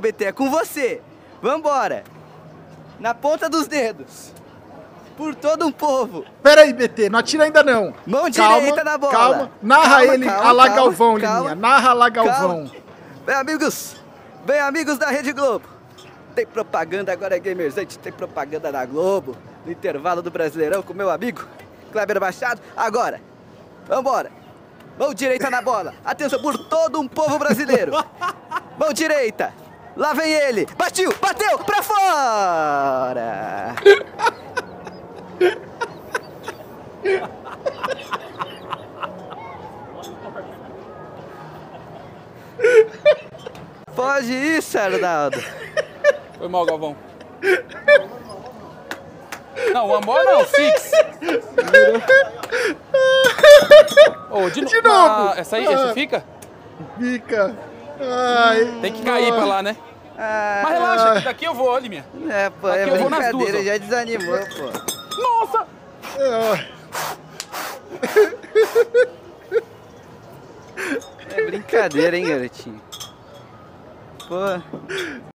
Ô, BT, é com você. Vambora. Na ponta dos dedos. Por todo um povo. Pera aí, BT, não atira ainda não. Mão calma, direita na bola. Calma, narra Calma, ele calma, a calma, Galvão. Liminha. Narra a la Galvão. Bem, amigos. Bem, amigos da Rede Globo. Tem propaganda agora, Gamers. A gente tem propaganda na Globo. No intervalo do Brasileirão com meu amigo Kleber Machado. Agora. Vambora. Mão direita na bola. Atenção por todo um povo brasileiro. Mão direita. Lá vem ele. Batiu, bateu, pra fora. Pode ir, Arnaldo. Foi mal, Galvão. Não, o Amor não, Six. Ô, de, De no- novo. Ah, essa aí, essa Ah. fica? Fica. Ai, Tem que cair pra lá, né? Ah, Mas relaxa, que daqui eu vou, olha minha. É, pô, é Aqui eu vou nas brincadeira, duas, ó. já desanimou, pô. Nossa! ai. É brincadeira, hein, garotinho? Pô.